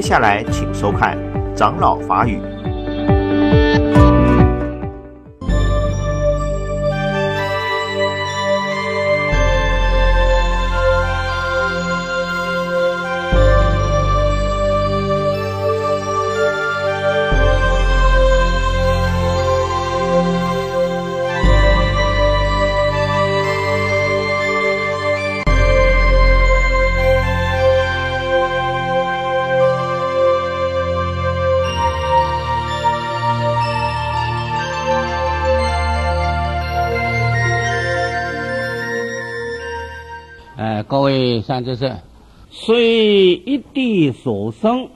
接下来，请收看长老法语。善知识，虽一地所生，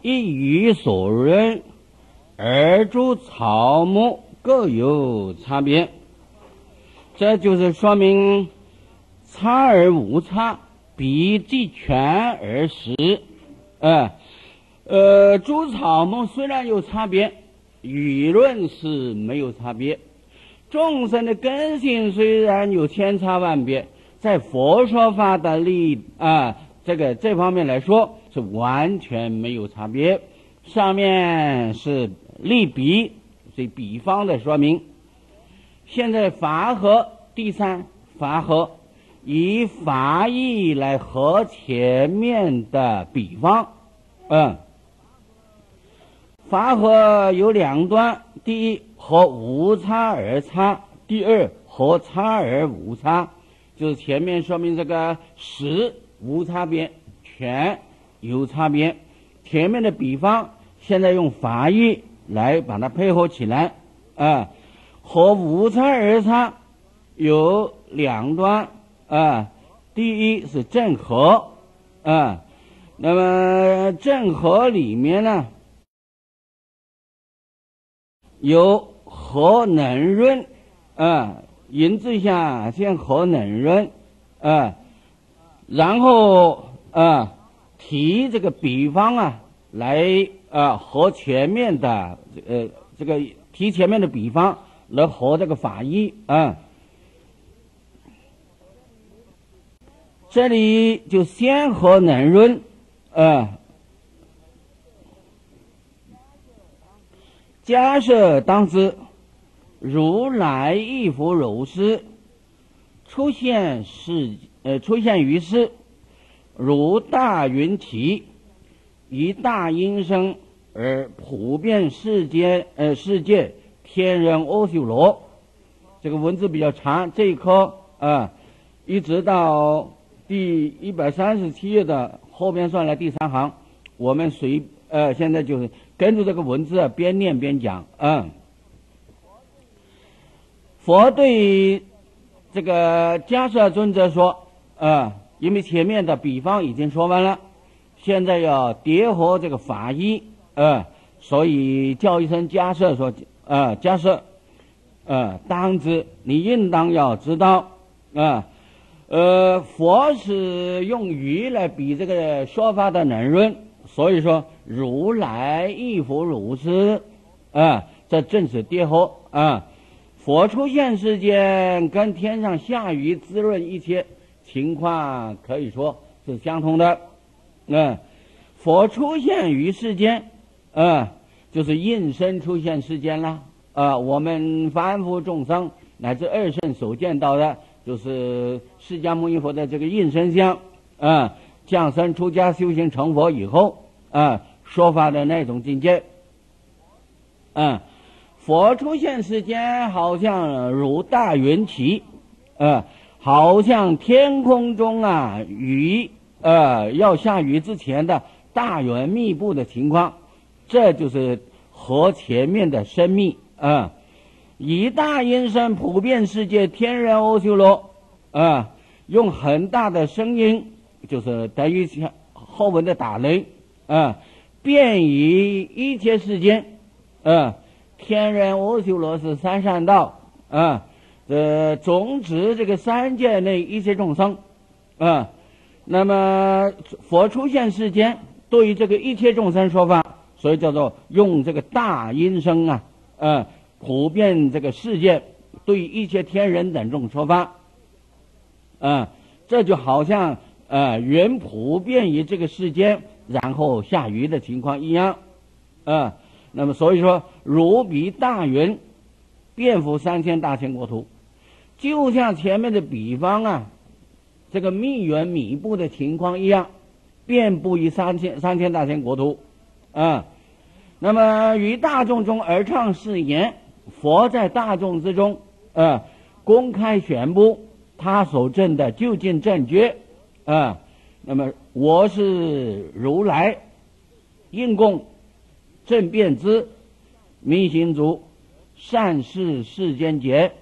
一鱼所润，而诸草木各有差别。这就是说明差而无差，比既全而实。呃，呃，诸草木虽然有差别，舆论是没有差别。众生的根性虽然有千差万别。在佛说法的利啊，这个这方面来说是完全没有差别。上面是例比，所以比方的说明。现在法和第三法和以法义来和前面的比方，嗯，法和有两端：第一和无差而差，第二和差而无差。就是前面说明这个实无差别，全有差别。前面的比方，现在用法义来把它配合起来啊。和无差而差有两端啊。第一是正和啊，那么正和里面呢有和能润啊。引字下先和能润，啊，然后啊提这个比方啊来啊和前面的呃这个提前面的比方来和这个法医啊，这里就先和能润，啊，假设当时。如来一佛如是出现是呃出现于世，如大云起，以大音声而普遍世间呃世界天人阿修罗。这个文字比较长，这一课啊，一直到第一百三十七页的后边算来第三行，我们随呃现在就是跟着这个文字边念边讲啊。佛对这个迦叶尊者说：“啊，因为前面的比方已经说完了，现在要叠合这个法医，啊，所以叫一声迦叶说：‘啊，迦叶，啊，当知你应当要知道，啊，呃，佛是用鱼来比这个说法的能润，所以说如来亦复如是，啊，这正是叠合啊。”佛出现世间，跟天上下雨滋润一切情况可以说是相同的。嗯，佛出现于世间，嗯，就是应身出现世间了。啊，我们凡夫众生乃至二圣所见到的，就是释迦牟尼佛的这个应身相。啊，降生出家修行成佛以后，啊，说法的那种境界。嗯。佛出现世间，好像如大云起，呃，好像天空中啊雨，呃，要下雨之前的大云密布的情况，这就是和前面的生命啊，以大音声普遍世界天人阿修罗，啊，用很大的声音，就是等于像后文的打雷，啊，便于一切世间，啊。天人阿修罗是三善道啊，呃，总指这个三界内一切众生啊。那么佛出现世间，对于这个一切众生说法，所以叫做用这个大音声啊，啊，普遍这个世界，对一切天人等众说法啊。这就好像啊，原普遍于这个世间然后下雨的情况一样，啊，那么所以说如比大云，遍覆三千大千国土，就像前面的比方啊，这个密云密布的情况一样，遍布于三千三千大千国土，啊，那么于大众中而唱誓言，佛在大众之中，啊，公开宣布他所证的究竟正觉，啊。那么我是如来应供正遍知明行足善事世间劫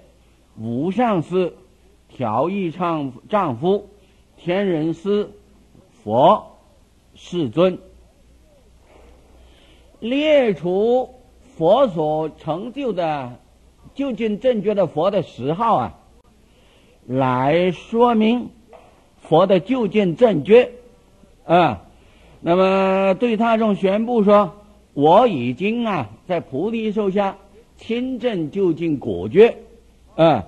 无上师调御丈丈夫天人师佛世尊，列出佛所成就的究竟正觉的佛的十号啊，来说明。佛的究竟正觉，啊，那么对他众宣布说：“我已经啊，在菩提树下亲证究竟果觉，啊，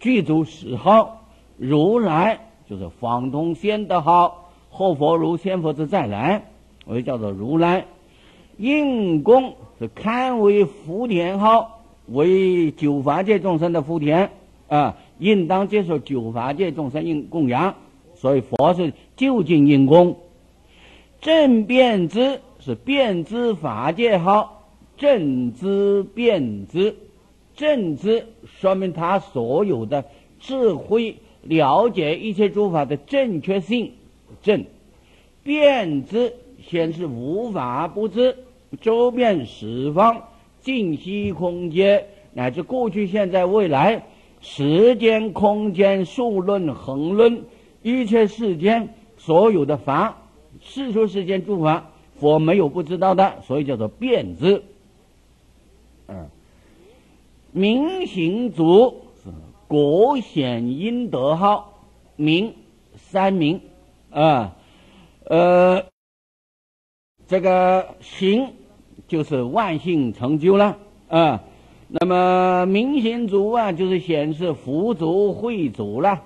具足十号，如来就是方通仙的号，后佛如先佛之再来，我就叫做如来。应供是堪为福田号，为九法界众生的福田，啊，应当接受九法界众生应供养。”所以佛是究竟因功，正变之是变之法界好，正知变之，正知说明他所有的智慧了解一切诸法的正确性，正变之显示无法不知，周遍十方尽息空间乃至过去现在未来时间空间数论恒论。一切世间所有的法，世出世间诸法，佛没有不知道的，所以叫做变知。嗯，明行足是果显因德号，明三明啊，呃，这个行就是万幸成就了啊。那么明行足啊，就是显示福足慧足了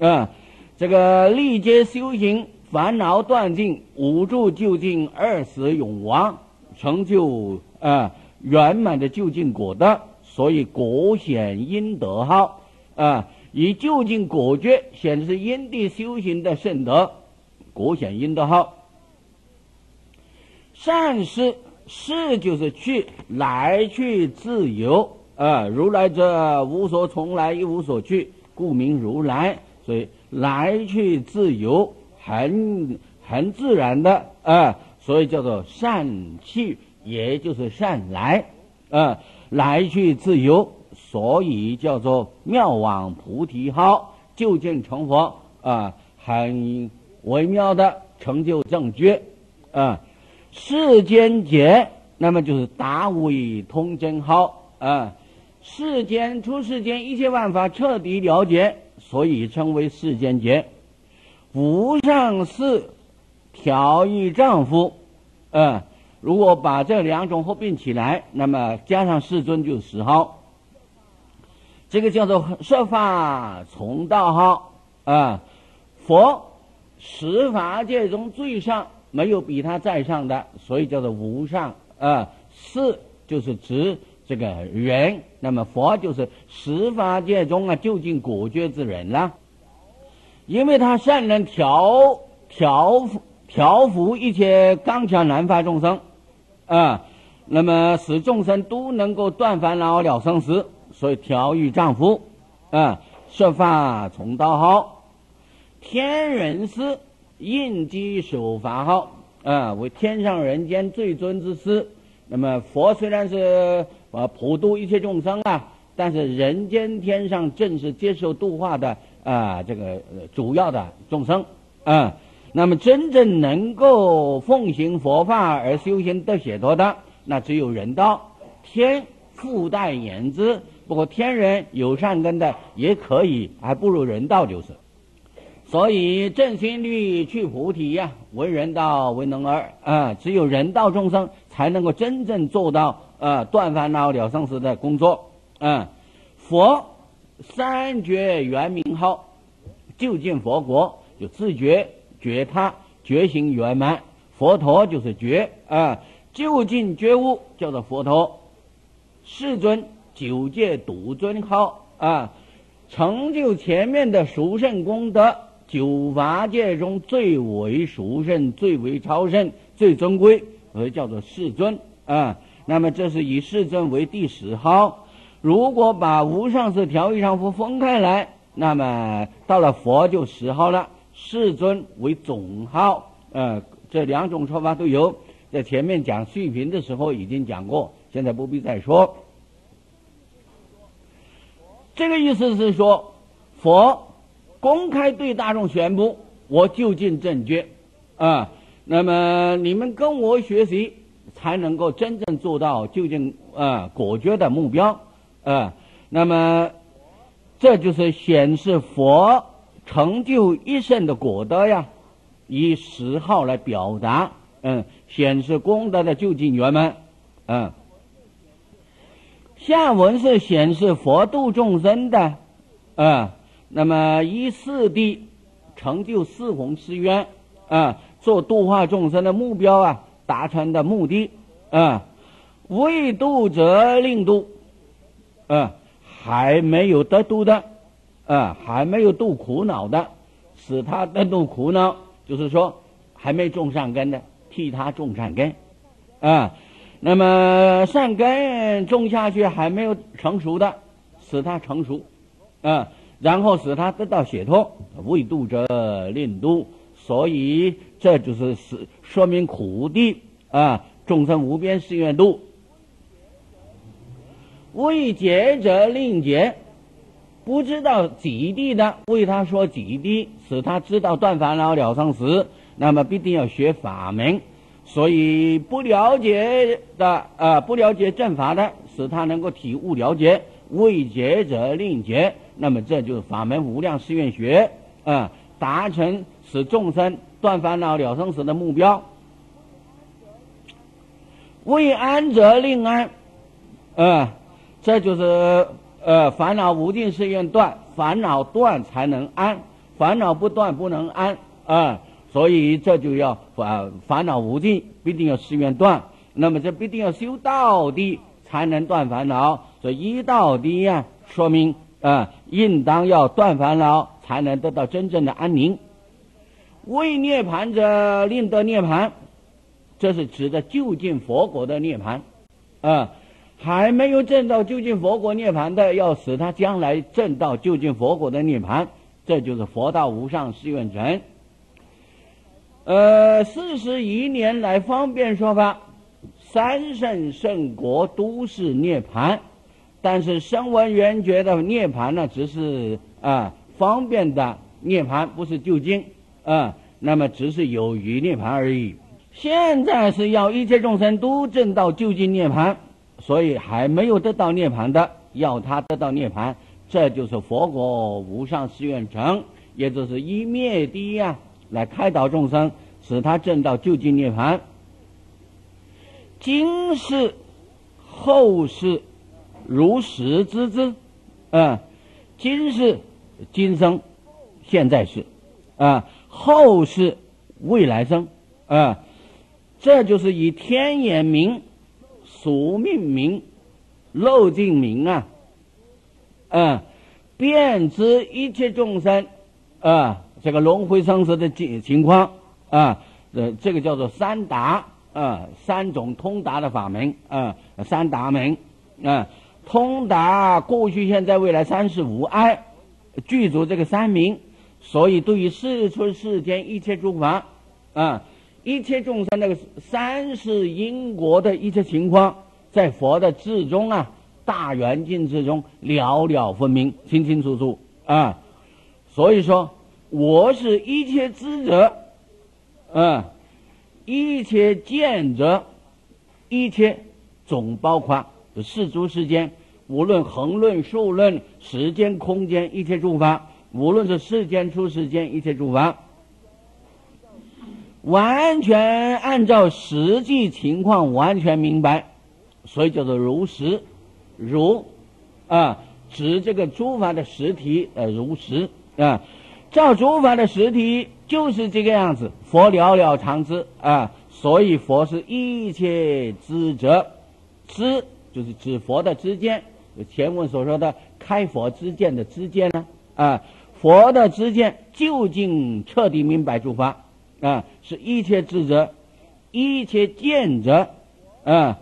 啊。这个历劫修行，烦恼断尽，无助究竟，二死永亡，成就啊圆满的究竟果的，所以果显因德号啊，以究竟果觉显示因地修行的圣德，果显因德号。善事事就是去来去自由啊，如来者无所从来，亦无所去，故名如来。所以。来去自由，很很自然的啊，所以叫做善去，也就是善来啊，来去自由，所以叫做妙往菩提好，就近成佛啊，很微妙的成就正觉啊，世间劫，那么就是达为通真好啊，世间出世间一切万法彻底了解。所以称为世间劫，无上士调御丈夫，嗯，如果把这两种合并起来，那么加上世尊就是十号，这个叫做设法从道号啊。佛十法界中最上，没有比他在上的，所以叫做无上啊。是就是指。这个人，那么佛就是十法界中啊究竟果决之人了，因为他善能调调调伏一切刚强难发众生，啊，那么使众生都能够断烦恼了生死，所以调御丈夫，啊，设法从道好，天人师应机守法好，啊，为天上人间最尊之师。那么佛虽然是。啊，普度一切众生啊！但是人间天上正是接受度化的啊，这个主要的众生啊。那么真正能够奉行佛法而修行得解脱的，那只有人道。天附带言之，不过天人有善根的也可以，还不如人道就是。所以正心律去菩提呀，为人道为能儿啊，只有人道众生才能够真正做到。啊，断烦恼了生死的工作，啊，佛三觉圆明号，就近佛国，就自觉觉他觉醒圆满，佛陀就是觉啊，就近觉悟叫做佛陀。世尊九界独尊号啊，成就前面的殊胜功德，九法界中最为殊胜、最为超胜、最尊贵，而叫做世尊啊。那么这是以世尊为第十号。如果把无上士条义上佛分开来，那么到了佛就十号了。世尊为总号，呃，这两种说法都有，在前面讲续品的时候已经讲过，现在不必再说。这个意思是说，佛公开对大众宣布：我就近正觉啊，那么你们跟我学习，才能够真正做到究竟啊果觉的目标啊。那么这就是显示佛。成就一生的果德呀，以十号来表达，嗯，显示功德的究竟圆满，嗯。下文是显示佛度众生的，啊，那么以四谛成就四弘誓愿，啊，做度化众生的目标啊，达成的目的，啊，未度则令度，啊，还没有得度的。啊，还没有度苦恼的，使他得度苦恼，就是说还没种善根的，替他种善根，啊，那么善根种下去还没有成熟的，使他成熟，啊，然后使他得到解脱，未度者令度，所以这就是是说明苦地啊，众生无边誓愿度，未解者令解。不知道几地的，为他说几地，使他知道断烦恼了生死，那么必定要学法门。所以不了解的，呃，不了解正法的，使他能够体悟了解。未解者令解，那么这就是法门无量誓愿学，啊，达成使众生断烦恼了生死的目标。未安则令安，啊，这就是。呃，烦恼无尽誓愿断，烦恼断才能安，烦恼不断不能安啊。所以这就要烦烦恼无尽，必定要誓愿断。那么这必定要修道的才能断烦恼。所以一道的呀，说明啊，应当要断烦恼，才能得到真正的安宁。未涅盘者令得涅盘，这是指的就近佛国的涅盘啊。还没有证到究竟佛国涅盘的，要使他将来证到究竟佛国的涅盘，这就是佛道无上誓愿成。呃，四十一年来方便说法，三圣圣国都是涅盘，但是声闻缘觉的涅盘呢，只是啊方便的涅盘，不是究竟啊，那么只是有余涅盘而已。现在是要一切众生都证到究竟涅盘。所以还没有得到涅盘的，要他得到涅盘，这就是佛国无上誓愿成，也就是以灭地呀来开导众生，使他证到究竟涅盘。今世、后世如实知之，啊，今世、今生、现在世，啊，后世、未来生，啊，这就是以天眼明。宿命名、漏尽名啊，嗯，遍知一切众生啊，这个轮回生死的情情况啊，呃，这个叫做三达啊，三种通达的法门啊，三达门啊，通达过去、现在、未来三世无碍，具足这个三明，所以对于世出世间一切诸法啊。一切众生那个三世因果的一切情况，在佛的智中啊，大圆镜之中了了分明，清清楚楚啊。所以说，我是一切知者，啊，一切见者，一切总包括世诸世间，无论横论竖论，时间空间一切诸法，无论是世间出世间一切诸法。完全按照实际情况完全明白，所以叫做如实，如啊，指这个诸法的实体呃如实啊，照诸法的实体就是这个样子，佛了了常知啊，所以佛是一切智者，知就是指佛的知见，前文所说的开佛知见的知见呢啊，佛的知见究竟彻底明白诸法啊，是一切智者，一切见者啊，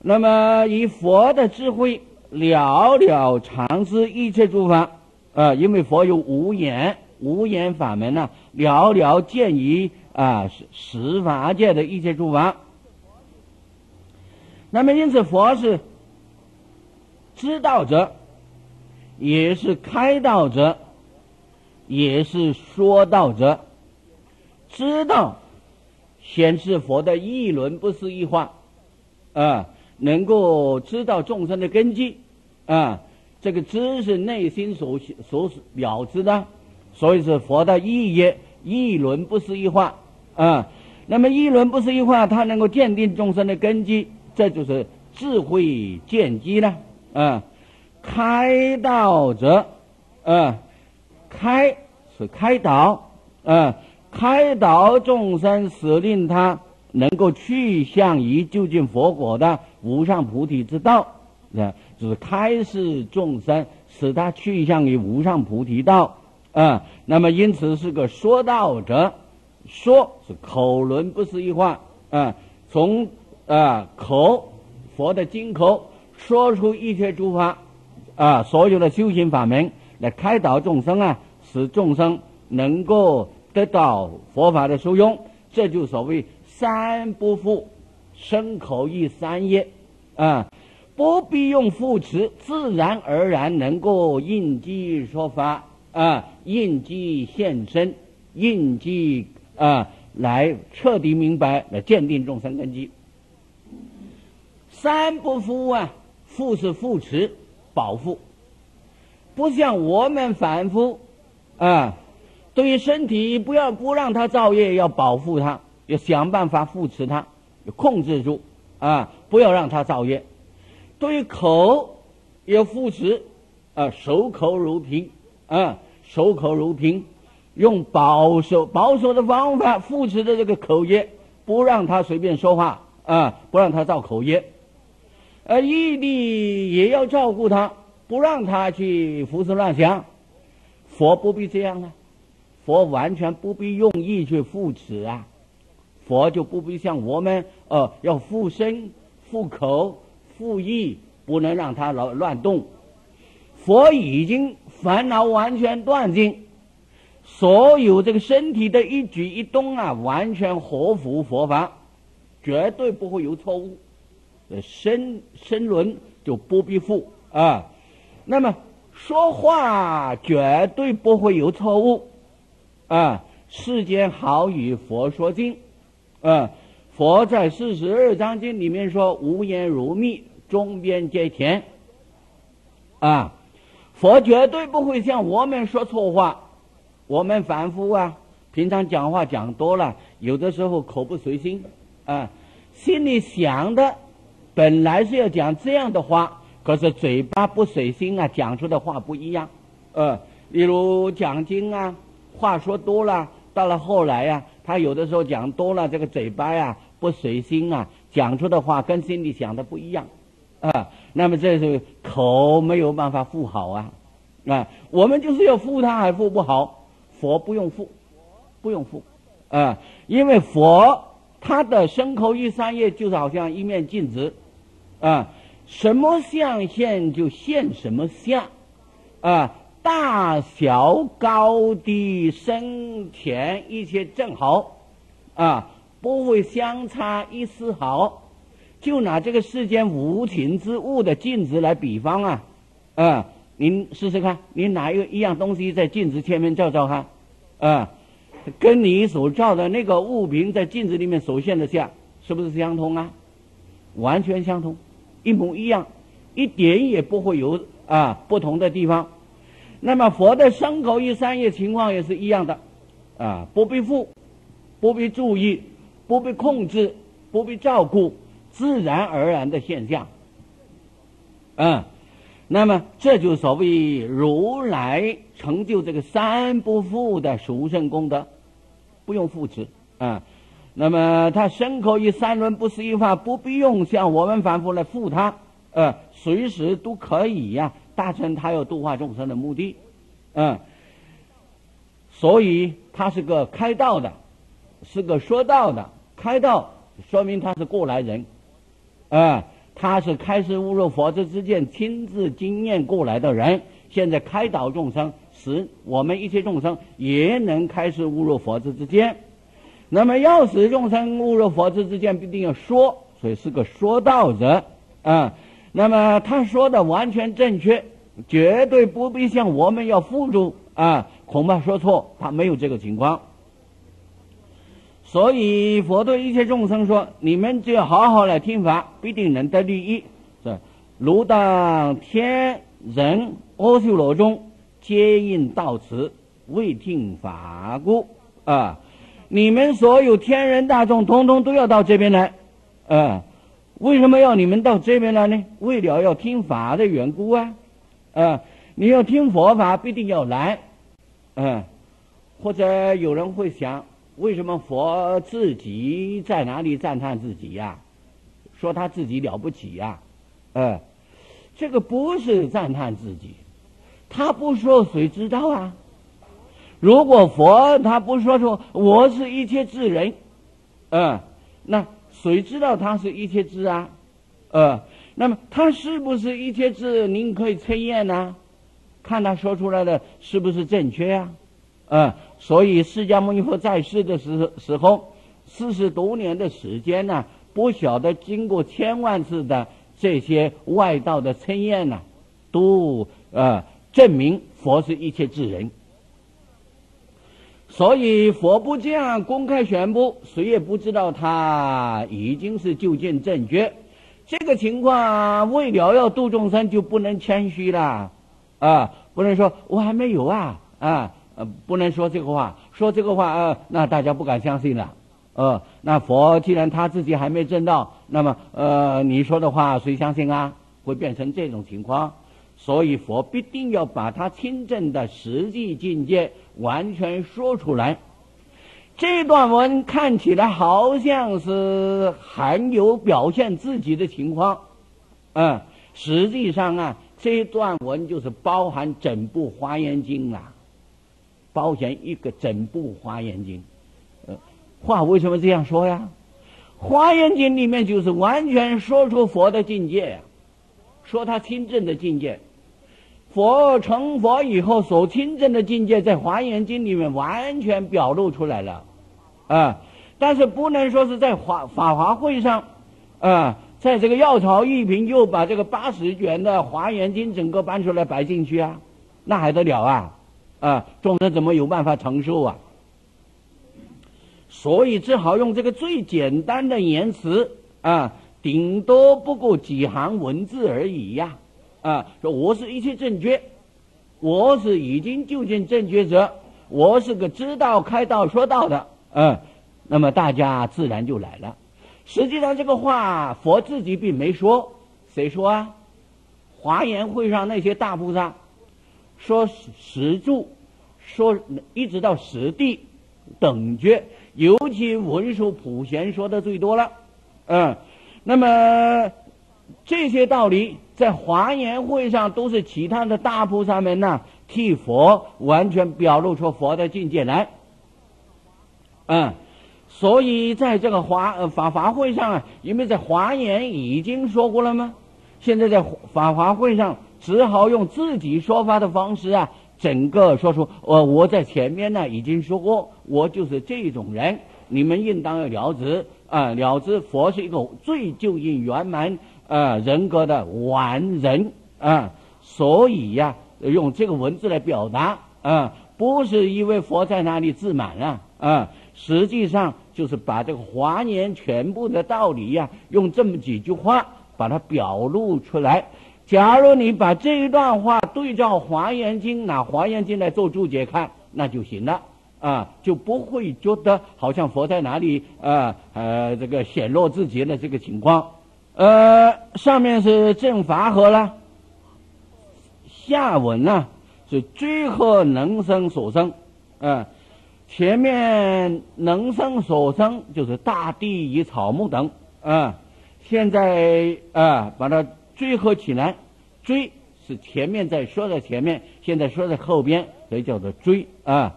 那么以佛的智慧了了常知一切诸法啊，因为佛有无言无言法门呢，了了见于。啊，是十法界的一切诸法。那么，因此佛是知道者，也是开道者，也是说道者。知道显示佛的议论不是一化啊，能够知道众生的根基啊。这个知是内心所所表知的，所以是佛的意业议论不是一化。啊，那么一轮不是一话，它能够鉴定众生的根基，这就是智慧见机了。啊，开道者，啊，开是开导，啊，开导众生，使令他能够去向于究竟佛果的无上菩提之道，啊，就是开示众生，使他去向于无上菩提道。啊，那么因此是个说道者。说是口轮不是一话啊，从啊口佛的金口说出一切诸法啊，所有的修行法门来开导众生啊，使众生能够得到佛法的受用，这就所谓三不复，身口意三业啊，不必用复持，自然而然能够应机说法啊，应机现身，应机。啊，来彻底明白，来鉴定众生根基。三不复啊，复是复持保护，不像我们反复啊，对于身体不要不让它造业，要保护它，要想办法扶持它，要控制住啊，不要让它造业。对于口要扶持啊，守口如瓶啊，守口如瓶。用保守保守的方法扶持的这个口业，不让他随便说话啊，不让他造口业。呃，异地也要照顾他，不让他去胡思乱想。佛不必这样啊，佛完全不必用意去扶持啊，佛就不必像我们呃要护身、护口、护意，不能让他老乱动。佛已经烦恼完全断尽。所有这个身体的一举一动啊，完全合乎佛法，绝对不会有错误。呃身身轮就不必复啊。那么说话绝对不会有错误啊。世间好与佛说经啊。佛在四十二章经里面说：“无言如蜜，中边皆甜。”啊，佛绝对不会像我们说错话。我们反复啊，平常讲话讲多了，有的时候口不随心啊，心里想的本来是要讲这样的话，可是嘴巴不随心啊，讲出的话不一样。呃，例如讲经啊，话说多了，到了后来呀，他有的时候讲多了，这个嘴巴呀不随心啊，讲出的话跟心里想的不一样啊。那么这是口没有办法护好啊啊，我们就是要护他，还护不好。佛不用复，不用复，啊，因为佛他的身口意三业就是好像一面镜子，啊，什么相现就现什么相，啊，大小高低深浅一切正好，啊，不会相差一丝毫。就拿这个世间无情之物的镜子来比方啊，啊，您试试看，你拿一个一样东西在镜子前面照照看。啊，跟你所照的那个物品在镜子里面所现的像，是不是相通啊？完全相同，一模一样，一点也不会有啊不同的地方。那么佛的身口意三业情况也是一样的，啊，不必负，不必注意，不必控制，不必照顾，自然而然的现象。嗯。那么，这就所谓如来成就这个三不复的殊胜功德，不用复持啊。那么他身口意三轮不思议法，不必用像我们反复来复他，呃，随时都可以呀，大成他要度化众生的目的，嗯，所以他是个开道的，是个说道的，开道说明他是过来人，啊，他是开始悟入佛之之见，亲自经验过来的人，现在开导众生，使我们一切众生也能开始悟入佛之之见。那么要使众生悟入佛之之见，必定要说，所以是个说道者啊。那么他说的完全正确，绝对不必像我们要付出啊，恐怕说错，他没有这个情况。所以佛对一切众生说：“你们只要好好来听法，必定能得利益。是如当天人阿修罗中，皆应到此，未听法故啊。”你们所有天人大众，通通都要到这边来，啊，为什么要你们到这边来呢？为了要听法的缘故啊，啊，你要听佛法，必定要来，嗯，或者有人会想，为什么佛自己在哪里赞叹自己呀？说他自己了不起呀？嗯，这个不是赞叹自己，他不说谁知道啊？如果佛他不说出我是一切智人，嗯，那谁知道他是一切智啊？呃，那么他是不是一切智？您可以测验呢，看他说出来的是不是正确呀？嗯，所以释迦牟尼佛在世的时时候，四十多年的时间呢，不晓得经过千万次的这些外道的测验呢，都呃证明佛是一切智人。所以佛不这样公开宣布，谁也不知道他已经是就近正觉。这个情况为了要度众生，就不能谦虚了啊！不能说我还没有啊啊！不能说这个话，说这个话啊，那大家不敢相信了。呃，那佛既然他自己还没证到，那么呃，你说的话谁相信啊？会变成这种情况。所以佛必定要把他亲证的实际境界。完全说出来，这段文看起来好像是含有表现自己的情况，嗯，实际上啊，这段文就是包含整部《华严经》啊，包含一个整部《华严经》。呃，话为什么这样说呀？《华严经》里面就是完全说出佛的境界呀，说他亲证的境界。佛成佛以后所亲证的境界，在《华严经》里面完全表露出来了，啊！但是不能说是在华法华会上，啊，在这个药草一瓶就把这个八十卷的《华严经》整个搬出来摆进去啊，那还得了啊！啊，众生怎么有办法承受啊？所以只好用这个最简单的言辞啊，顶多不过几行文字而已呀。啊，说我是一切正觉，我是已经就近正觉者，我是个知道开道说道的，嗯，那么大家自然就来了。实际上这个话佛自己并没说，谁说啊？华严会上那些大菩萨说十住，说一直到十地等觉，尤其文殊普贤说的最多了，嗯，那么这些道理。在华严会上，都是其他的大菩萨们呢，替佛完全表露出佛的境界来。嗯，所以在这个华法华会上啊，因为在华严已经说过了吗？现在在法华会上，只好用自己说法的方式啊，整个说出，呃，我在前面呢已经说过，我就是这种人，你们应当要了知啊，了知佛是一个最究竟圆满。啊，人格的完人啊，所以呀，用这个文字来表达啊，不是因为佛在那里自满啊啊，实际上就是把这个华严全部的道理呀，用这么几句话把它表露出来。假如你把这一段话对照《华严经》，拿《华严经》来做注解看，那就行了啊，就不会觉得好像佛在哪里啊呃这个显露自己的这个情况。呃，上面是正法和了，下文呢是追和能生所生，嗯，前面能生所生就是大地与草木等啊，现在啊把它追合起来，追是前面在说在前面，现在说在后边，所以叫做追啊。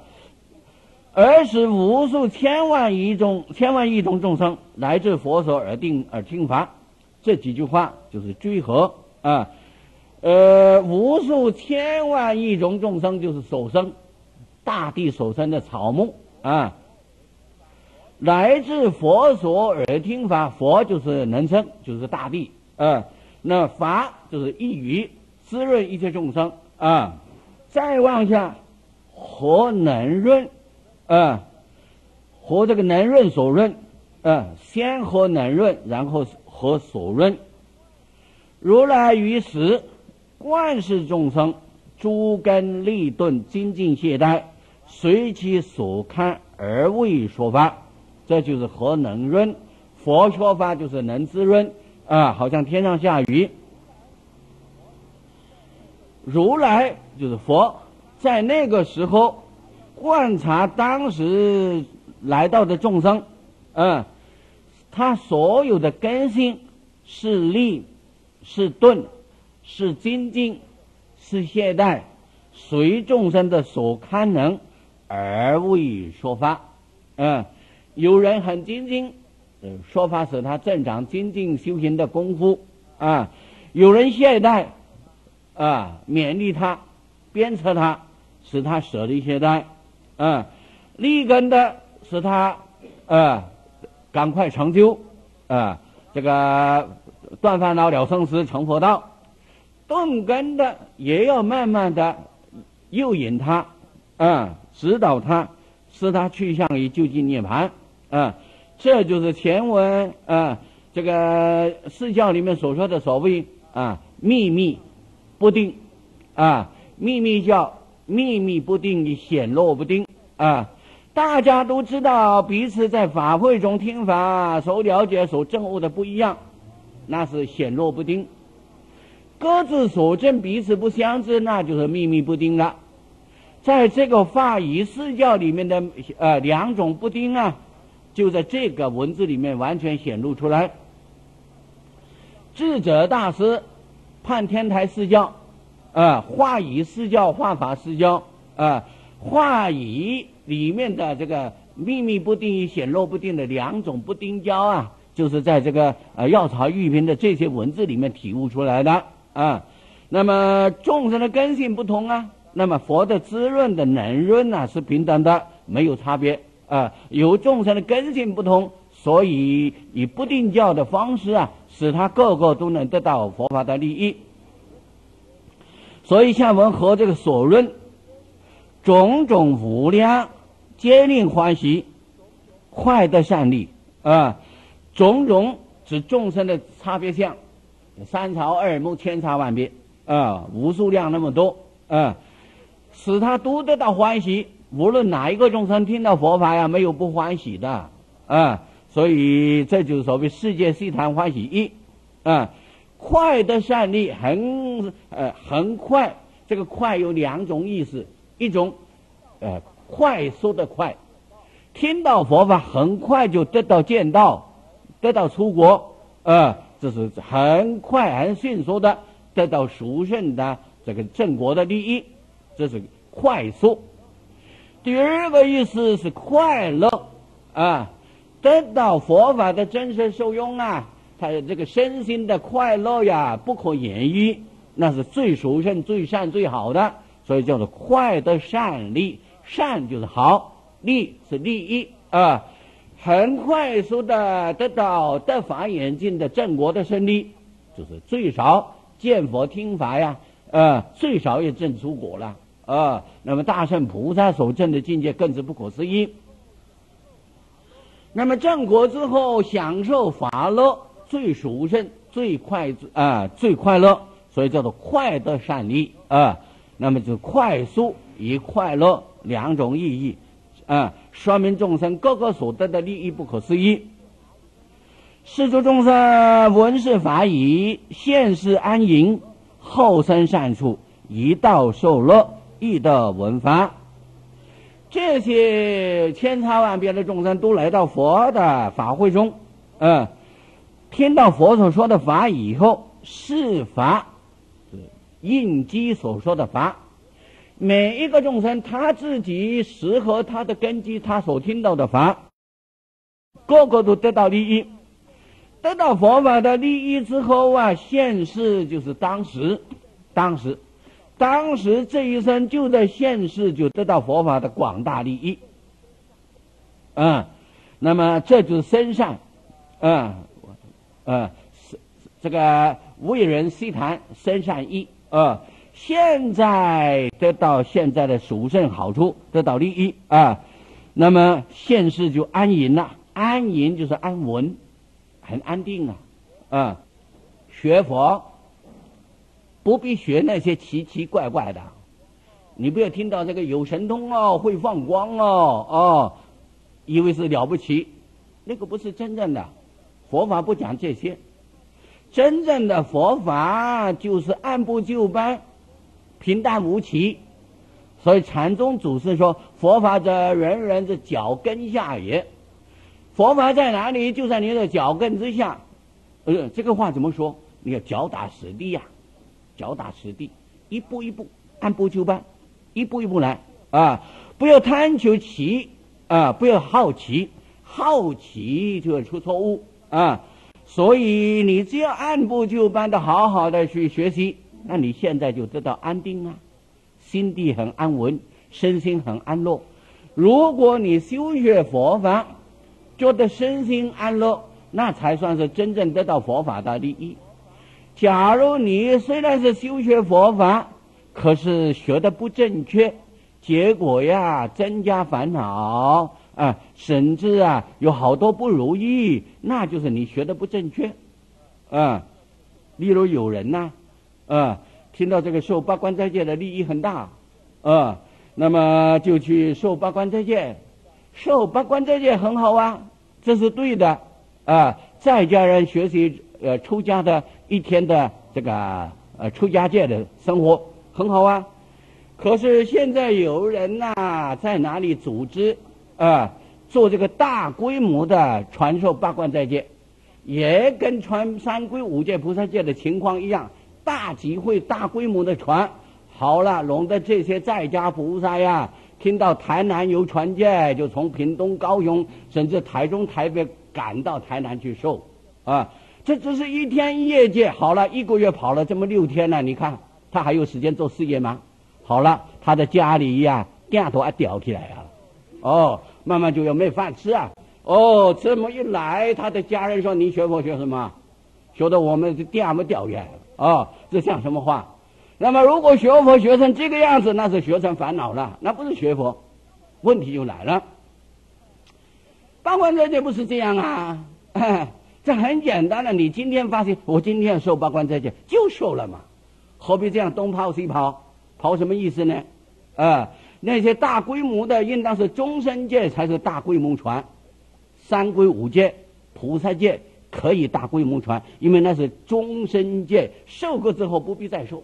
而是无数千万亿众千万亿种众生来自佛所而定而听法，这几句话就是追合啊。呃，无数千万亿种众生就是所生，大地所生的草木啊，来自佛所而听法，佛就是能生，就是大地啊。那法就是一语滋润一切众生啊。再往下，和能润啊，和这个能润所润啊，先和能润，然后和所润。如来于时。万世众生，诸根利钝，精进懈怠，随其所看而为说法，这就是和能润？佛说法就是能滋润啊，好像天上下雨。如来就是佛，在那个时候观察当时来到的众生，嗯，他所有的根性是利是钝。是精进，是懈怠，随众生的所堪能而为说法。嗯，有人很精进，说法使他增长精进修行的功夫。啊，有人懈怠，啊，勉励他，鞭策他，使他舍离懈怠。嗯，立根的使他，啊，赶快成就。啊，这个断烦恼了生死成佛道。动根的也要慢慢的诱引他，啊，指导他，使他趋向于究竟涅槃，啊，这就是前文啊，这个释教里面所说的所谓啊秘密不定，啊秘密叫秘密不定显露不定，啊，大家都知道彼此在法会中听法所了解所证悟的不一样，那是显露不定。各自所证彼此不相知，那就是秘密不定了。在这个法仪四教里面的呃两种不丁啊，就在这个文字里面完全显露出来。智者大师判天台四教啊，化仪四教、化法四教啊，化仪里面的这个秘密不定与显露不定的两种不定教啊，就是在这个呃药草玉瓶的这些文字里面体悟出来的。啊，那么众生的根性不同啊，那么佛的滋润的能润呢是平等的，没有差别啊。由众生的根性不同，所以以不定教的方式啊，使他个个都能得到佛法的利益。所以下文和这个所润，种种无量皆令欢喜，快得善利啊，种种指众生的差别相。三朝二目千差万别啊，无数量那么多啊，使他都得到欢喜。无论哪一个众生听到佛法呀，没有不欢喜的啊。所以这就是所谓世界悉谈欢喜一啊。快的善利很呃很快，这个快有两种意思，一种呃快速的快，听到佛法很快就得到见到，得到出国啊。这是很快、很迅速的得到殊胜的这个正果的利益，这是快速。第二个意思是快乐啊，得到佛法的真实受用啊，他这个身心的快乐呀，不可言喻，那是最殊胜、最善、最好的，所以叫做快的善利。善就是好，利是利益啊。很快速的得到得法眼镜的正果的胜利，就是最少见佛听法呀，呃，最少也证出果了啊。那么大圣菩萨所证的境界更是不可思议。那么正果之后享受法乐，最殊胜、最快啊，最快乐，所以叫做快得善利啊。那么就快速与快乐两种意义啊。说明众生各个所得的利益不可思议。世诸众生闻是法已，现世安隐，后生善处，一道受乐，亦得闻法。这些千差万别的众生都来到佛的法会中，嗯，听到佛所说的法以后，是法，应机所说的法。每一个众生他自己适合他的根基，他所听到的法，个个都得到利益。得到佛法的利益之后啊，现世就是当时，当时。当时这一生就在现世就得到佛法的广大利益，嗯，那么这就是身善，嗯，嗯，这个为人希谈身善意，啊，现在得到现在的殊胜好处，得到利益啊，那么现世就安隐了，安隐就是安稳，很安定啊，啊，学佛。不必学那些奇奇怪怪的，你不要听到这个有神通哦，会放光哦，哦，以为是了不起，那个不是真正的佛法，不讲这些，真正的佛法就是按部就班，平淡无奇。所以禅宗祖师说：“佛法者，人人之脚跟下也。”佛法在哪里？就在你的脚跟之下。呃，这个话怎么说？你要脚踏实地呀。脚踏实地，一步一步，按部就班，一步一步来啊！不要贪求奇啊！不要好奇，好奇就会出错误啊！所以你只要按部就班的好好的去学习，那你现在就得到安定啊，心地很安稳，身心很安乐。如果你修学佛法，觉得身心安乐，那才算是真正得到佛法的利益。假如你虽然是修学佛法，可是学的不正确，结果呀增加烦恼啊，甚至啊有好多不如意，那就是你学的不正确啊。例如有人呐，啊，听到这个受八关斋戒的利益很大啊，那么就去受八关斋戒，受八关斋戒很好啊，这是对的啊。在家人学习呃出家的。一天的这个呃出家界的生活很好啊，可是现在有人呐在哪里组织啊做这个大规模的传授八关斋戒，也跟传三规五戒菩萨戒的情况一样，大集会大规模的传，好了，弄得这些在家菩萨呀，听到台南有传戒，就从屏东、高雄，甚至台中、台北赶到台南去受啊。这只是一天一夜界，好了一个月跑了这么六天了，你看他还有时间做事业吗？好了，他的家里呀，店头还吊起来啊，哦，慢慢就要没饭吃啊，哦，这么一来，他的家人说：“你学佛学什么？学的我们的店没掉眼啊，这像什么话？那么如果学佛学成这个样子，那是学成烦恼了，那不是学佛，问题就来了。八关斋戒不是这样啊。这很简单的，你今天发现我今天受八关斋戒就受了嘛，何必这样东跑西跑？跑什么意思呢？啊，那些大规模的应当是终身戒才是大规模传，三规五戒、菩萨戒可以大规模传，因为那是终身戒，受过之后不必再受，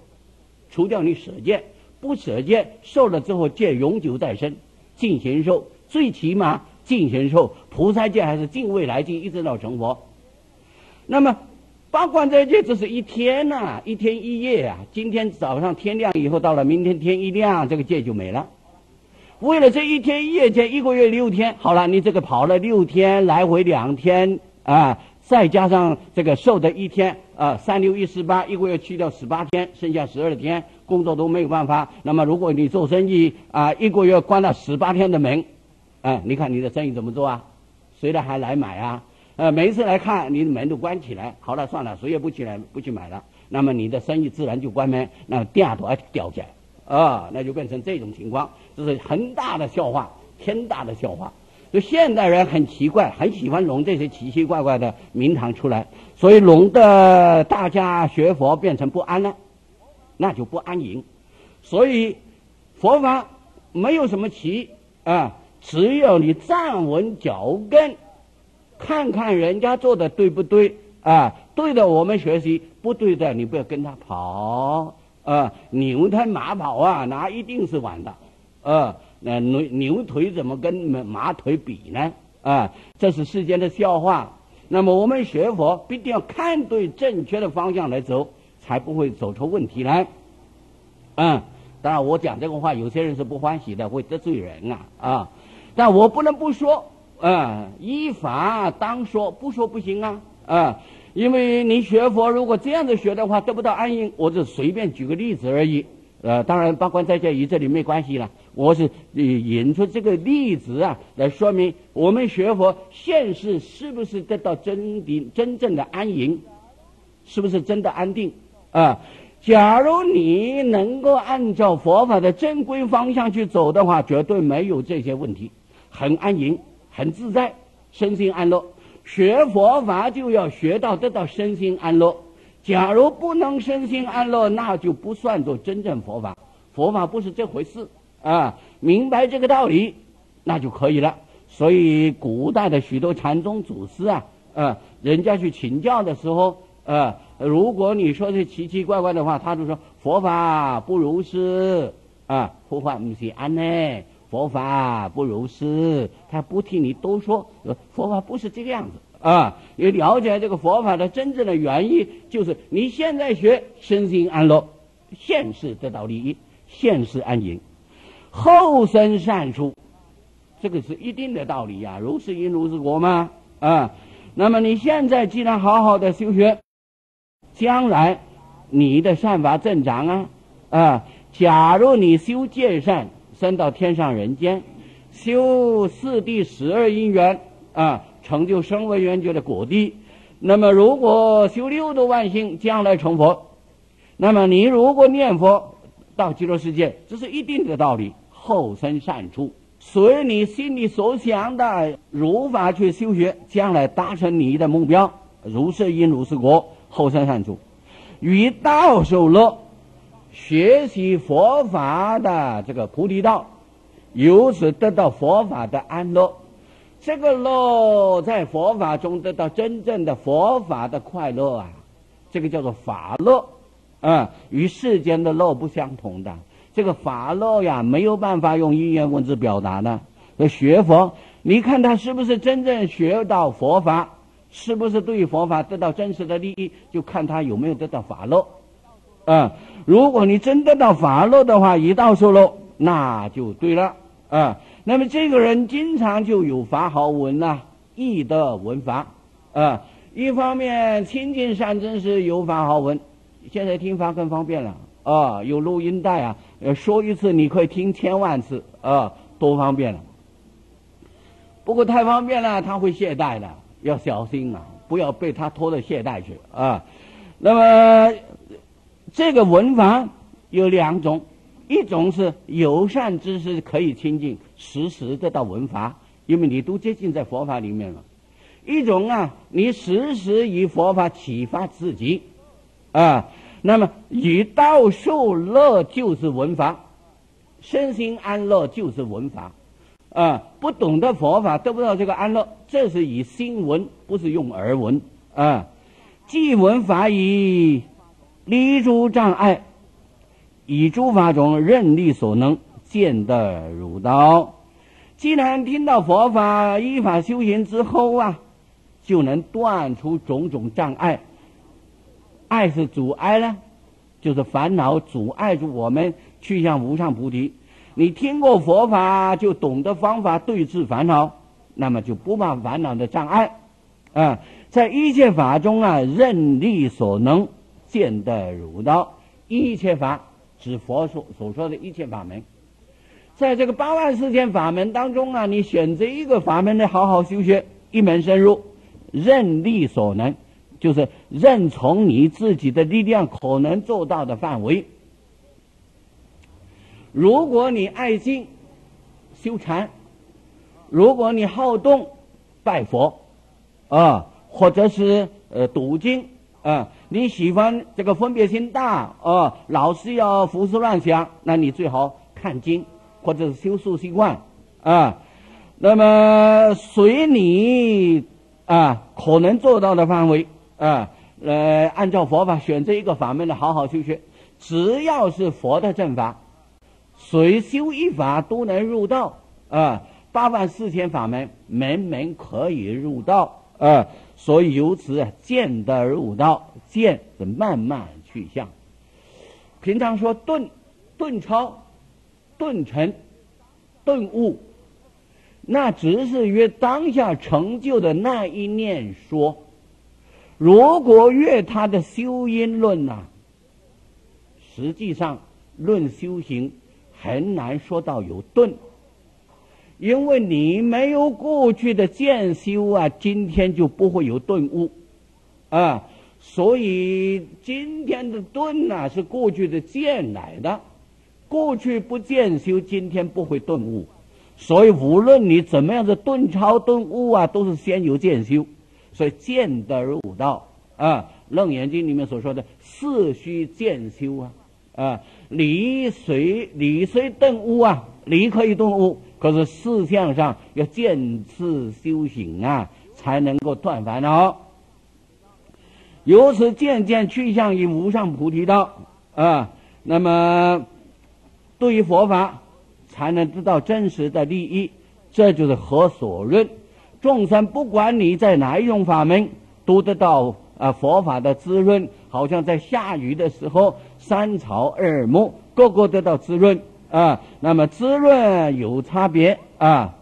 除掉你舍戒，不舍戒受了之后戒永久在身，进行受，最起码进行受菩萨戒还是进未来境一直到成佛。那么，八关斋戒这是一天呐，一天一夜啊。今天早上天亮以后，到了明天天一亮，这个戒就没了。为了这一天一夜间，一个月六天，好了，你这个跑了六天，来回两天啊，再加上这个瘦的一天啊，三六一十八，一个月去掉十八天，剩下十二天工作都没有办法。那么，如果你做生意啊，一个月关了十八天的门，啊，你看你的生意怎么做啊？谁的还来买啊？呃，每一次来看，你的门都关起来。好了，算了，谁也不起来，不去买了。那么你的生意自然就关门，那第二还掉下来，啊，那就变成这种情况，这是很大的笑话，天大的笑话。就现代人很奇怪，很喜欢弄这些奇奇怪怪的名堂出来，所以弄得大家学佛变成不安了，那就不安宁。所以佛法没有什么奇啊，只有你站稳脚跟。看看人家做的对不对啊？对的，我们学习；不对的，你不要跟他跑啊！牛吞马跑啊，那一定是晚的啊！那牛牛腿怎么跟马腿比呢？啊，这是世间的笑话。那么我们学佛必定要看对正确的方向来走，才不会走出问题来。嗯，当然我讲这个话，有些人是不欢喜的，会得罪人啊啊！但我不能不说，啊，依法当说，不说不行啊啊！因为你学佛如果这样子学的话，得不到安隐，我就随便举个例子而已。呃，当然，八关在这与这里没关系了。我是引出这个例子啊，来说明我们学佛现世是不是得到真的真正的安隐，是不是真的安定啊？假如你能够按照佛法的正规方向去走的话，绝对没有这些问题，很安隐，很自在，身心安乐。学佛法就要学到得到身心安乐。假如不能身心安乐，那就不算作真正佛法。佛法不是这回事啊！明白这个道理，那就可以了。所以古代的许多禅宗祖师啊，啊，人家去请教的时候，啊，如果你说是奇奇怪怪的话，他就说佛法不如是啊，佛法不是安呢，佛法不如是，他不替你多说，佛法不是这个样子。啊，你了解这个佛法的真正的原意，就是你现在学身心安乐，现世得到利益，现世安隐，后生善处，这个是一定的道理呀。如是因如是果嘛啊。那么你现在既然好好的修学，将来你的善法增长啊啊。假如你修戒善，升到天上人间，修四谛十二因缘啊。成就声闻缘觉的果地，那么如果修六度万行，将来成佛，那么你如果念佛到极乐世界，这是一定的道理。后生善处，随你心里所想的如法去修学，将来达成你的目标，如是因如是果，后生善处，与道受乐，学习佛法的这个菩提道，由此得到佛法的安乐。这个乐在佛法中得到真正的佛法的快乐啊，这个叫做法乐，啊，与世间的乐不相同的。这个法乐呀，没有办法用语言文字表达的。学佛，你看他是不是真正学到佛法，是不是对佛法得到真实的利益，就看他有没有得到法乐。啊，如果你真得到法乐的话，一道受乐，那就对了。啊。那么这个人经常就有法好闻呐，易得闻法，啊，一方面亲近善真是有法好闻，现在听法更方便了，啊，有录音带啊，说一次你可以听千万次，啊，多方便了。不过太方便了，他会懈怠的，要小心啊，不要被他拖到懈怠去啊。那么这个文法有两种。一种是友善知识可以亲近，时时得到文法，因为你都接近在佛法里面了。一种啊，你时时以佛法启发自己，啊，那么以道受乐就是文法，身心安乐就是文法，啊，不懂得佛法得不到这个安乐，这是以心闻，不是用耳闻啊。既闻法以离诸障碍。以诸法中任力所能见得如道。既然听到佛法依法修行之后啊，就能断除种种障碍。爱是阻碍呢，就是烦恼阻碍住我们去向无上菩提。你听过佛法，就懂得方法对治烦恼，那么就不怕烦恼的障碍。啊，在一切法中啊，任力所能见得如道，一切法。指佛所所说的一切法门，在这个八万四千法门当中啊，你选择一个法门来好好修学，一门深入，任力所能，就是任从你自己的力量可能做到的范围。如果你爱静修禅，如果你好动拜佛，啊，或者是呃读经啊。你喜欢这个分别心大啊，老是要胡思乱想，那你最好看经或者是修素习惯啊。那么随你啊可能做到的范围啊，呃，按照佛法选择一个法门来好好修学。只要是佛的正法，随修一法都能入道啊，八万四千法门门门可以入道啊，所以由此啊见得而悟道，见是慢慢去向。平常说顿顿超、顿成、顿悟，那只是约当下成就的那一念说。如果越他的修因论呐，实际上论修行很难说到有顿，因为你没有过去的见修啊，今天就不会有顿悟啊。所以今天的顿呐，是过去的见来的，过去不见修，今天不会顿悟。所以无论你怎么样的顿超顿悟啊，都是先有见修。所以见得入道啊，《楞严经》里面所说的四须见修啊，啊，离随离随顿悟啊，理可以顿悟，可是事相上要见次修行啊，才能够断烦恼。由此渐渐趋向于无上菩提道啊，那么对于佛法才能得到真实的利益，这就是何所论。众生不管你在哪一种法门，都得到啊佛法的滋润，好像在下雨的时候，三草二木个个得到滋润啊。那么滋润有差别啊。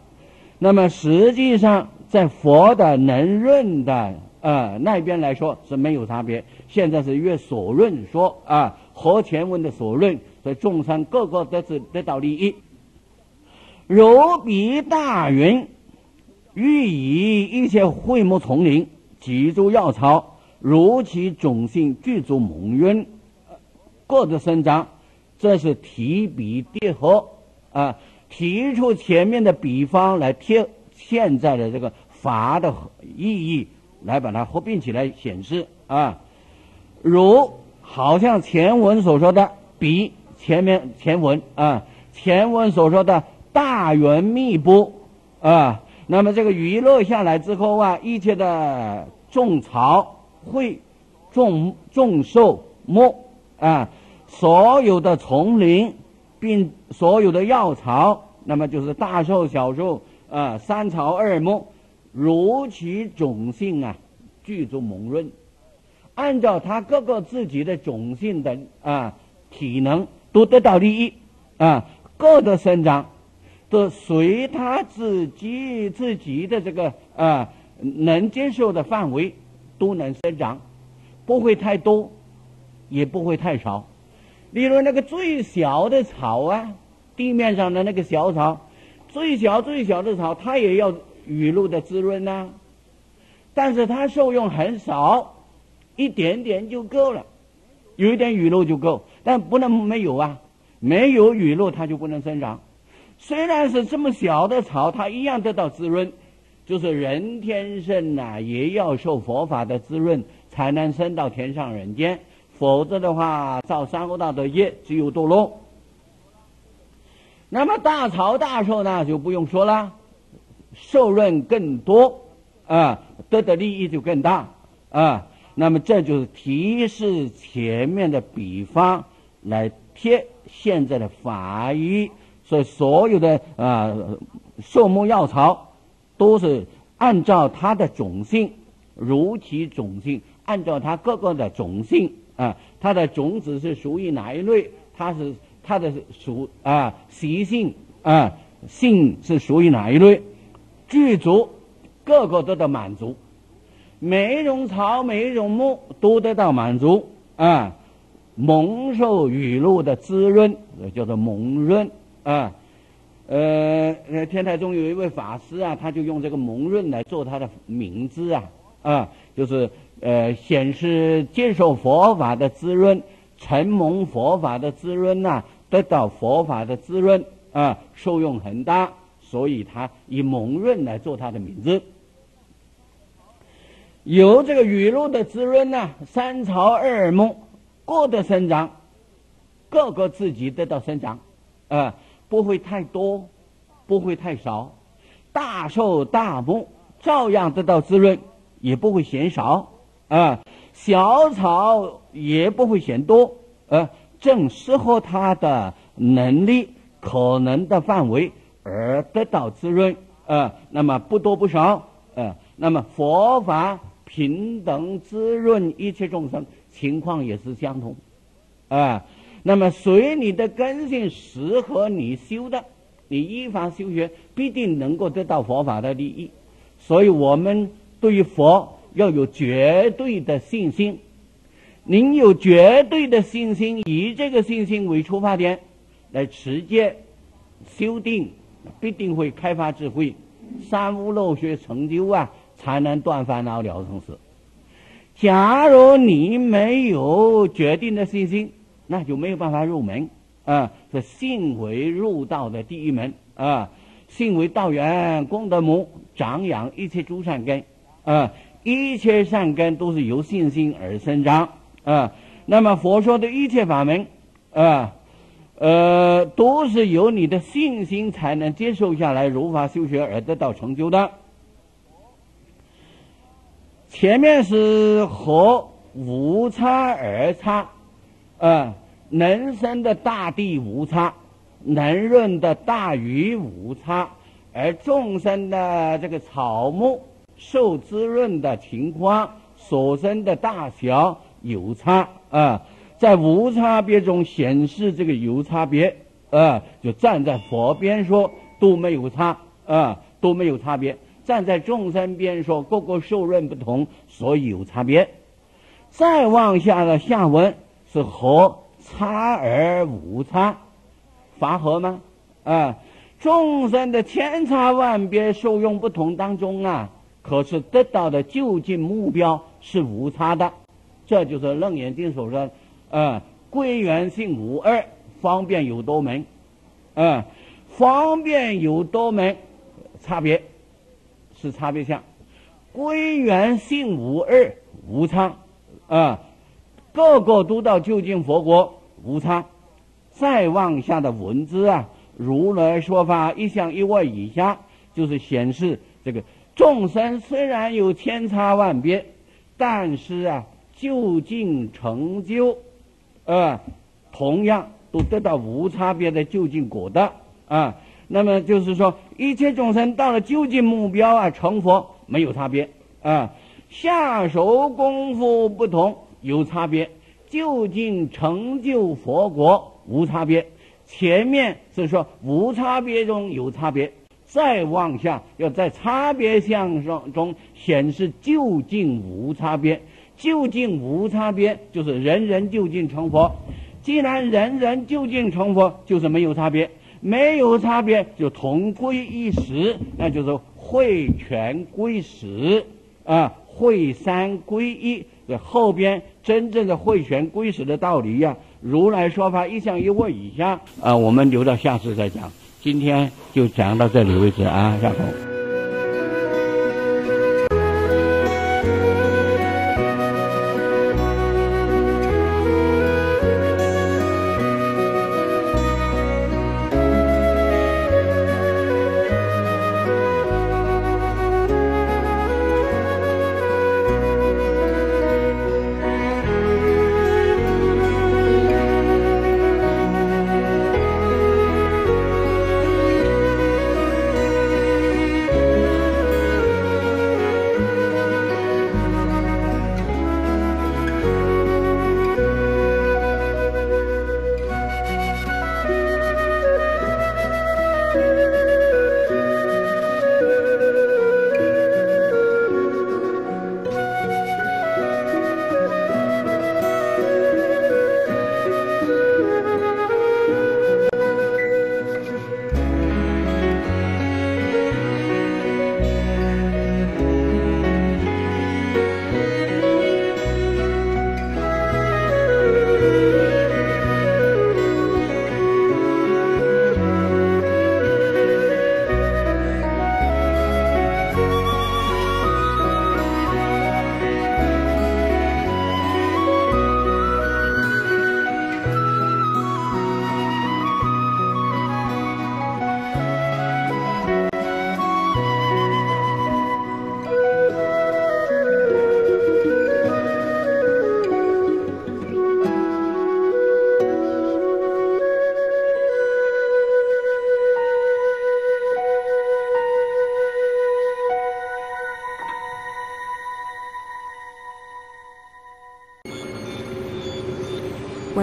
那么实际上在佛的能润的啊那边来说是没有差别。现在是越所润说啊，和前文的所润，所以众生个个都是得到利益。如比大云。欲以一切会木丛林、几株药草，如其种性具足蒙润，各自生长。这是提笔叠合啊，提出前面的比方来贴现在的这个法的意义，来把它合并起来显示啊。如好像前文所说的，比前面前文啊，前文所说的大圆密布啊。那么这个雨落下来之后啊，一切的种草会种种树木啊，所有的丛林，并所有的药草，那么就是大树小树啊，三草二木，如其种性啊，具足蒙润，按照它各个自己的种性的啊体能，都得到利益啊，各的生长。都随他自己自己的这个啊能接受的范围都能生长，不会太多，也不会太少。例如那个最小的草啊，地面上的那个小草，最小最小的草，它也要雨露的滋润呐。但是它受用很少，一点点就够了，有一点雨露就够，但不能没有啊，没有雨露它就不能生长。虽然是这么小的草，它一样得到滋润。就是人天生呐，也要受佛法的滋润，才能升到天上人间。否则的话，造三恶道的业，只有堕落。那么大草大树呢，就不用说了，受润更多啊，得的利益就更大啊。那么这就是提示前面的比方来贴现在的法医。所以，所有的啊，树木药草都是按照它的种性，如其种性，按照它各个的种性啊，它的种子是属于哪一类？它是它的属啊习性啊性是属于哪一类？具足各个都得满足，每一种草每一种木都得到满足啊，蒙受雨露的滋润，叫做蒙润。啊，呃，天台中有一位法师啊，他就用这个蒙润来做他的名字啊，啊，就是呃显示接受佛法的滋润，承蒙佛法的滋润呐，得到佛法的滋润啊，受用很大，所以他以蒙润来做他的名字。有这个雨露的滋润呢，三草二木各的生长，各个自己得到生长，啊。不会太多，不会太少，大树大木照样得到滋润，也不会嫌少啊。小草也不会嫌多，呃，正适合它的能力，可能的范围而得到滋润，呃，那么不多不少，呃，那么佛法平等滋润一切众生，情况也是相同，啊，那么随你的根性适合你修的，你依法修学，必定能够得到佛法的利益。所以我们对于佛要有绝对的信心。您有绝对的信心，以这个信心为出发点来直接、修定，必定会开发智慧，三无漏学成就啊，才能断烦恼了生死。假如你没有决定的信心，那就没有办法入门啊。这信为入道的第一门啊，信为道源功德母，长养一切诸善根啊，一切善根都是由信心而生长。啊，那么佛说的一切法门，啊，呃，都是由你的信心才能接受下来，如法修学而得到成就的。前面是和无差而差，啊，能生的大地无差，能润的大雨无差，而众生的这个草木受滋润的情况，所生的大小。有差啊，在无差别中显示这个有差别啊，就站在佛边说都没有差啊，都没有差别；站在众生边说各个受润不同，所以有差别。再往下的下文是和差而无差，法合吗？啊，众生的千差万别受用不同当中啊，可是得到的究竟目标是无差的。这就是《楞严经》所说，啊，归元性无二，方便有多门，啊，方便有多门，差别是差别相，归元性无二，无差，啊，个个都到究竟佛国，无差。再往下的文字啊，如来说法一向一外以下，就是显示这个众生虽然有千差万别，但是啊。究竟成就，啊，同样都得到无差别的究竟果的啊。那么就是说，一切众生到了究竟目标啊，成佛没有差别啊。下手功夫不同有差别，究竟成就佛国无差别。前面是说无差别中有差别，再往下要在差别相上中显示就近无差别。究竟无差别，就是人人究竟成佛。既然人人究竟成佛，就是没有差别。没有差别，就同归一时，那就是会全归实啊，会三归一。这后边真正的会全归实的道理呀，如来说法一向一问以下啊，我们留到下次再讲。今天就讲到这里为止啊，下头。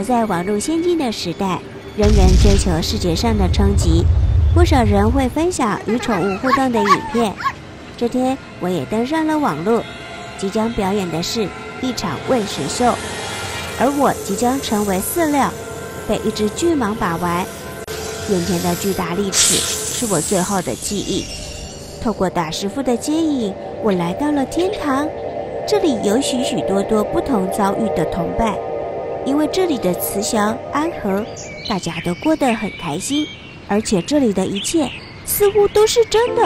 在网络先进的时代，人人追求视觉上的冲击，不少人会分享与宠物互动的影片。这天，我也登上了网络。即将表演的是一场喂食秀，而我即将成为饲料，被一只巨蟒把玩。眼前的巨大利齿是我最后的记忆。透过大师傅的接引，我来到了天堂。这里有许许多多不同遭遇的同伴，因为这里的慈祥安和，大家都过得很开心。而且这里的一切似乎都是真的，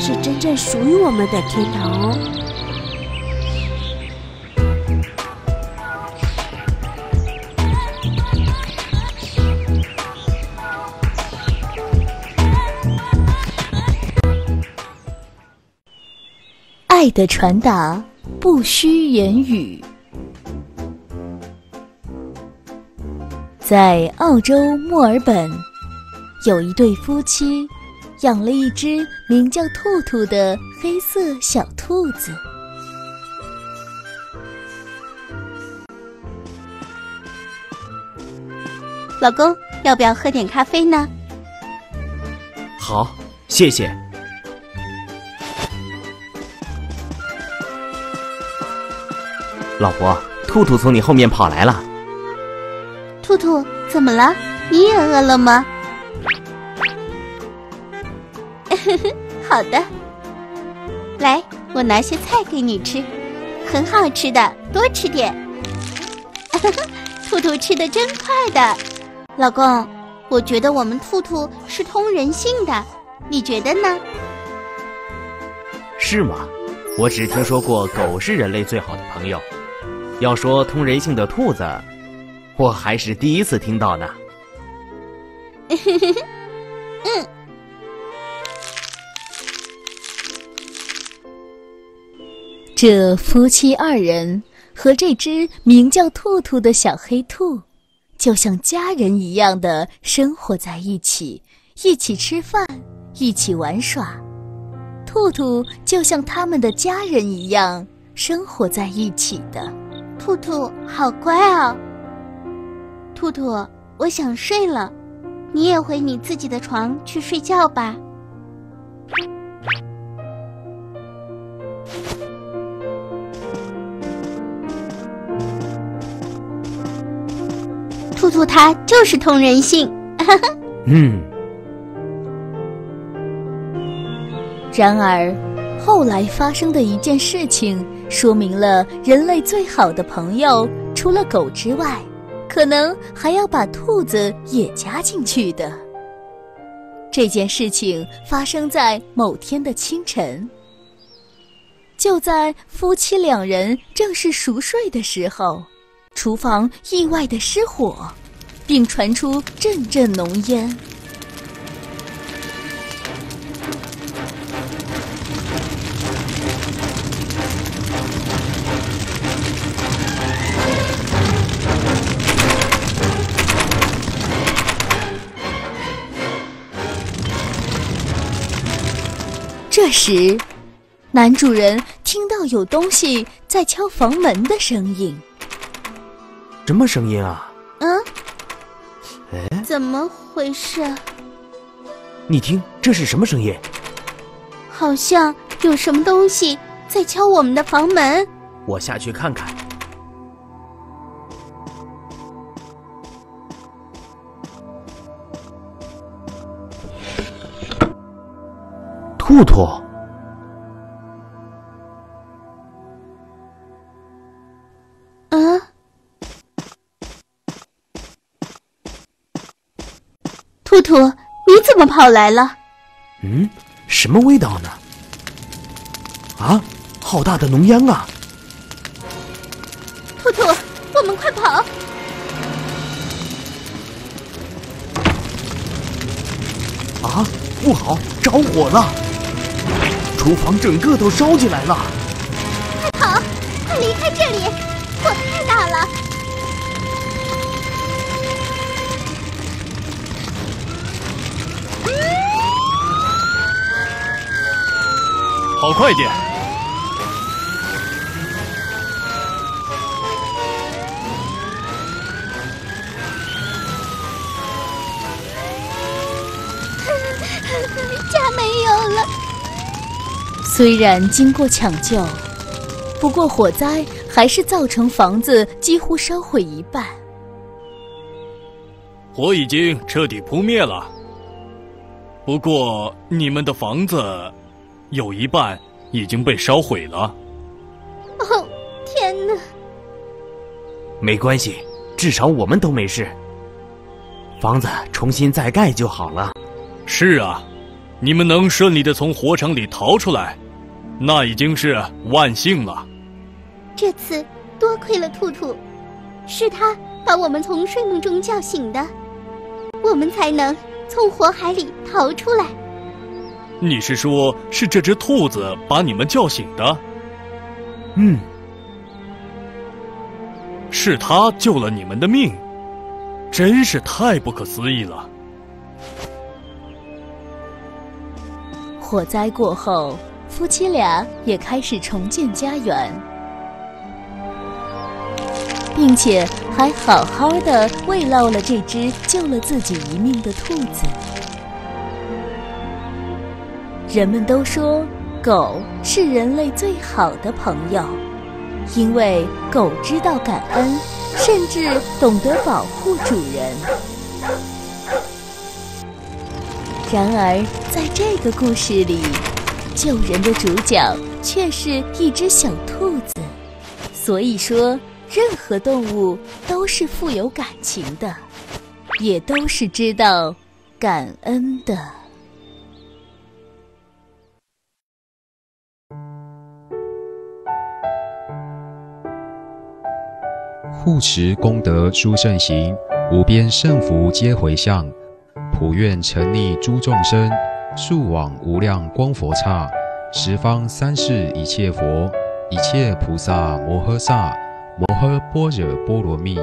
是真正属于我们的天堂哦。爱的传达不需言语。在澳洲墨尔本，有一对夫妻养了一只名叫兔兔的黑色小兔子。老公，要不要喝点咖啡呢？好，谢谢。老婆，兔兔从你后面跑来了。兔兔，怎么了？你也饿了吗？好的，来，我拿些菜给你吃，很好吃的，多吃点。兔兔吃的真快的，老公，我觉得我们兔兔是通人性的，你觉得呢？是吗？我只听说过狗是人类最好的朋友。要说通人性的兔子，我还是第一次听到呢。嗯。这夫妻二人和这只名叫兔兔的小黑兔，就像家人一样的生活在一起，一起吃饭，一起玩耍。兔兔就像他们的家人一样生活在一起的。兔兔好乖啊！兔兔，我想睡了，你也回你自己的床去睡觉吧。兔兔它就是通人性，嗯。然而，后来发生的一件事情。说明了人类最好的朋友除了狗之外，可能还要把兔子也加进去的。这件事情发生在某天的清晨，就在夫妻两人正是熟睡的时候，厨房意外的失火，并传出阵阵浓烟。这时，男主人听到有东西在敲房门的声音。什么声音啊？嗯？哎，怎么回事？你听，这是什么声音？好像有什么东西在敲我们的房门。我下去看看。兔兔，嗯，兔兔，你怎么跑来了？嗯，什么味道呢？啊，好大的浓烟啊！兔兔，我们快跑！啊，不好，着火了！厨房整个都烧起来了！快跑！快离开这里！火太大了！跑快点！虽然经过抢救，不过火灾还是造成房子几乎烧毁一半。火已经彻底扑灭了，不过你们的房子有一半已经被烧毁了。哦，天哪！没关系，至少我们都没事。房子重新再盖就好了。是啊，你们能顺利的从火场里逃出来，那已经是万幸了。这次多亏了兔兔，是他把我们从睡梦中叫醒的，我们才能从火海里逃出来。你是说，是这只兔子把你们叫醒的？嗯，是他救了你们的命，真是太不可思议了。火灾过后，夫妻俩也开始重建家园，并且还好好的慰劳了这只救了自己一命的兔子。人们都说，狗是人类最好的朋友，因为狗知道感恩，甚至懂得保护主人。然而，在这个故事里，救人的主角却是一只小兔子。所以说，任何动物都是富有感情的，也都是知道感恩的。护持功德殊胜行，无边胜福皆回向。普愿沉溺诸众生，速往无量光佛刹。十方三世一切佛，一切菩萨摩诃萨，摩诃般若波罗蜜。